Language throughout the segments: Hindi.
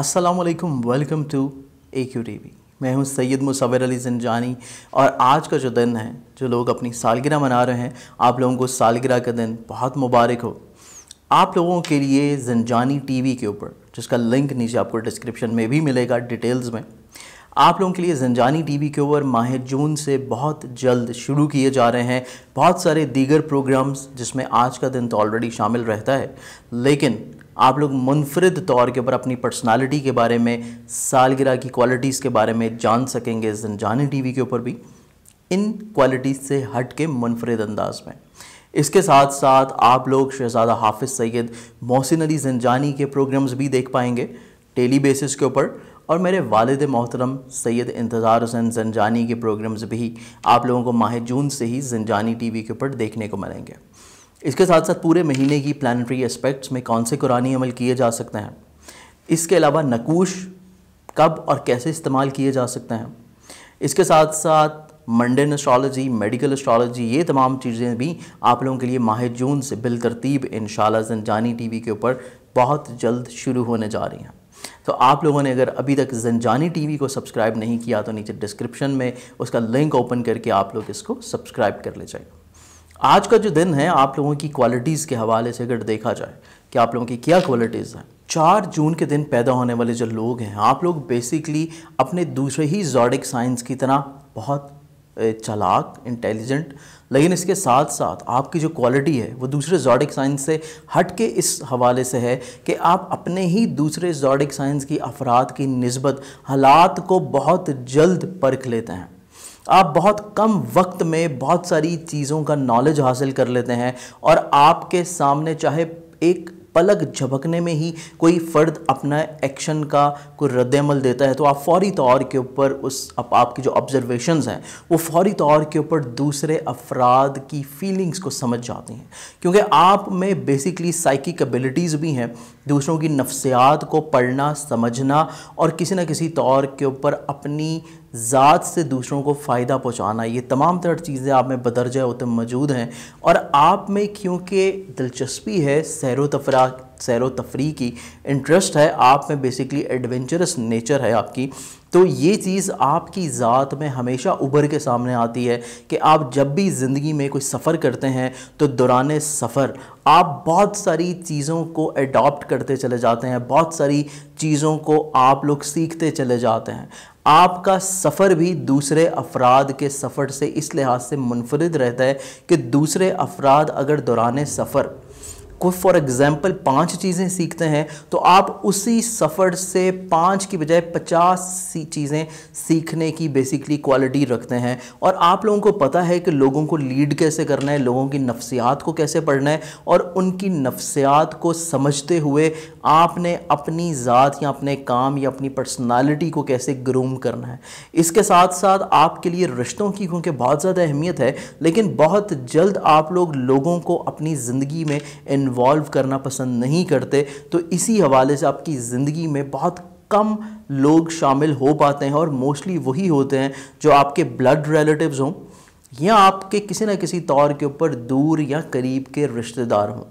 अस्सलाम welcome to A Q T V मैं हूँ सैयद मुसवर अली जंजानी और आज का जो दिन है, जो लोग अपनी सालगिरह मना रहे हैं, आप लोगों को सालगिरह का दिन बहुत मुबारक हो। आप लोगों के लिए जंजानी टीवी के ऊपर, जिसका लिंक नीचे आपको डिस्क्रिप्शन में भी मिलेगा डिटेल्स में, आप लोगों के लिए जंजानी टीवी के ऊपर माह जून से बहुत जल्द शुरू किए जा रहे हैं। बहुत सारे दीगर प्रोग्राम्स जिसमें आज का दिन तो ऑलरेडी शामिल रहता है, लेकिन आप लोग मुनफरद तौर के ऊपर अपनी पर्सनालिटी के बारे में, सालगिरह की क्वालिटीज़ के बारे में जान सकेंगे जंजानी टीवी के ऊपर भी। इन क्वालिटीज़ से हट के मुनफरद अंदाज में। इसके साथ साथ आप लोग शहजादा हाफिज़ सैद मोहसिन अली जंजानी के प्रोग्राम्स भी देख पाएँगे डेली बेसिस के ऊपर। और मेरे वालद मोहतरम सैयद इंतज़ार हुसैन जंजानी के प्रोग्राम्स भी आप लोगों को माह जून से ही जंजानी टीवी के ऊपर देखने को मिलेंगे। इसके साथ साथ पूरे महीने की प्लानटरी एस्पेक्ट्स में कौन से कुरानी अमल किए जा सकते हैं? इसके अलावा नकूश कब और कैसे इस्तेमाल किए जा सकते हैं? इसके साथ साथ मंडन एस्ट्रोलॉजी मेडिकल एस्ट्रोलॉजी ये तमाम चीज़ें भी आप लोगों के लिए माह जून से बिल तरतीब इन जंजानी टी वी के ऊपर बहुत जल्द शुरू होने जा रही हैं। तो आप लोगों ने अगर अभी तक जंजानी टीवी को सब्सक्राइब नहीं किया तो नीचे डिस्क्रिप्शन में उसका लिंक ओपन करके आप लोग इसको सब्सक्राइब कर ले जाए आज का जो दिन है, आप लोगों की क्वालिटीज़ के हवाले से अगर देखा जाए कि आप लोगों की क्या क्वालिटीज़ हैं। चार जून के दिन पैदा होने वाले जो लोग हैं, आप लोग बेसिकली अपने दूसरे ही जॉडिक साइंस की तरह बहुत चलाक इंटेलिजेंट लेकिन इसके साथ साथ आपकी जो क्वालिटी है, वो दूसरे जॉडिक साइंस से हट के इस हवाले से है कि आप अपने ही दूसरे जॉडिक साइंस की अफराद की नस्बत हालात को बहुत जल्द परख लेते हैं। आप बहुत कम वक्त में बहुत सारी चीज़ों का नॉलेज हासिल कर लेते हैं और आपके सामने चाहे एक पलक झपकने में ही कोई फ़र्द अपना एक्शन का कोई रद्दमल देता है तो आप फौरी तौर के ऊपर उस आप, आपकी जो ऑब्जर्वेशंस हैं वो फौरी तौर के ऊपर दूसरे अफराद की फीलिंग्स को समझ जाते हैं। क्योंकि आप में बेसिकली साइकिक एबिलिटीज़ भी हैं दूसरों की नफ्सियात को पढ़ना समझना और किसी न किसी तौर के ऊपर अपनी ज़ात से दूसरों को फ़ायदा पहुँचाना, ये तमाम तरह चीज़ें आप में बदरजा होते मौजूद हैं। और आप में क्योंकि दिलचस्पी है, सैर तफरा सैर तफरी की इंटरेस्ट है, आप में बेसिकली एडवेंचरस नेचर है आपकी। तो ये चीज़ आपकी ज़ात में हमेशा उभर के सामने आती है कि आप जब भी ज़िंदगी में कोई सफ़र करते हैं तो दौरान सफ़र, आप बहुत सारी चीज़ों को अडॉप्ट करते चले जाते हैं, बहुत सारी चीज़ों को आप लोग सीखते चले जाते हैं। आपका सफ़र भी दूसरे अफराद के सफ़र से इस लिहाज से मुनफरद रहता है कि दूसरे अफराद अगर दौरान सफ़र कोई फॉर एग्ज़ाम्पल पाँच चीज़ें सीखते हैं तो आप उसी सफ़र से पाँच की बजाय पचास सी चीज़ें सीखने की बेसिकली क्वालिटी रखते हैं। और आप लोगों को पता है कि लोगों को लीड कैसे करना है, लोगों की नफ्सियात को कैसे पढ़ना है, और उनकी नफ्सियात को समझते हुए आपने अपनी ज़ात या अपने काम या अपनी पर्सनालिटी को कैसे ग्रूम करना है। इसके साथ साथ आपके लिए रिश्तों की क्योंकि बहुत ज़्यादा अहमियत है, लेकिन बहुत जल्द आप लोग लोगों को अपनी ज़िंदगी में इन इन्वॉल्व करना पसंद नहीं करते तो इसी हवाले से आपकी ज़िंदगी में बहुत कम लोग शामिल हो पाते हैं और मोस्टली वही होते हैं जो आपके ब्लड रिलेटिव्स हों या आपके किसी ना किसी तौर के ऊपर दूर या करीब के रिश्तेदार हों।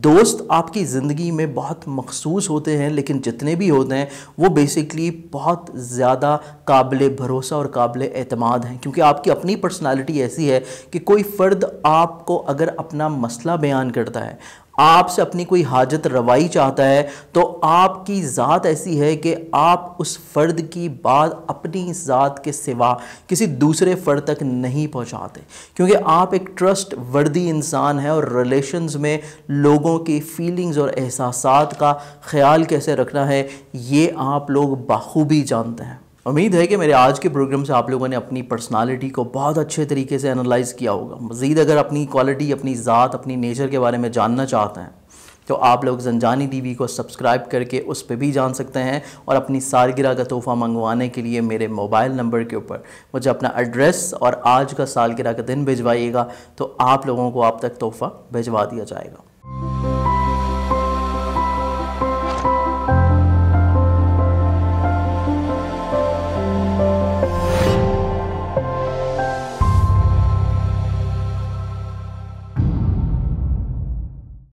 दोस्त आपकी ज़िंदगी में बहुत मखसूस होते हैं, लेकिन जितने भी होते हैं, वो बेसिकली बहुत ज़्यादा काबिल भरोसा और काबिल अतमाद हैं, क्योंकि आपकी अपनी पर्सनालिटी ऐसी है कि कोई फ़र्द आपको अगर अपना मसला बयान करता है आपसे अपनी कोई हाजत रवाई चाहता है तो आपकी ज़ात ऐसी है कि आप उस फ़र्द की बात अपनी ज़ात के सिवा किसी दूसरे फ़र्द तक नहीं पहुंचाते। क्योंकि आप एक ट्रस्ट वर्दी इंसान है और रिलेशंस में लोगों की फीलिंग्स और एहसास का ख्याल कैसे रखना है, ये आप लोग बखूबी जानते हैं। उम्मीद है कि मेरे आज के प्रोग्राम से आप लोगों ने अपनी पर्सनालिटी को बहुत अच्छे तरीके से एनालाइज किया होगा। मज़ीद अगर अपनी क्वालिटी अपनी ज़ात, अपनी नेचर के बारे में जानना चाहते हैं तो आप लोग जंजानी टीवी को सब्सक्राइब करके उस पर भी जान सकते हैं और अपनी सालगिरह का तोहफ़ा मंगवाने के लिए मेरे मोबाइल नंबर के ऊपर मुझे अपना एड्रेस और आज का सालगिरह का दिन भिजवाइएगा तो आप लोगों को आप तक तोहफ़ा भिजवा दिया जाएगा।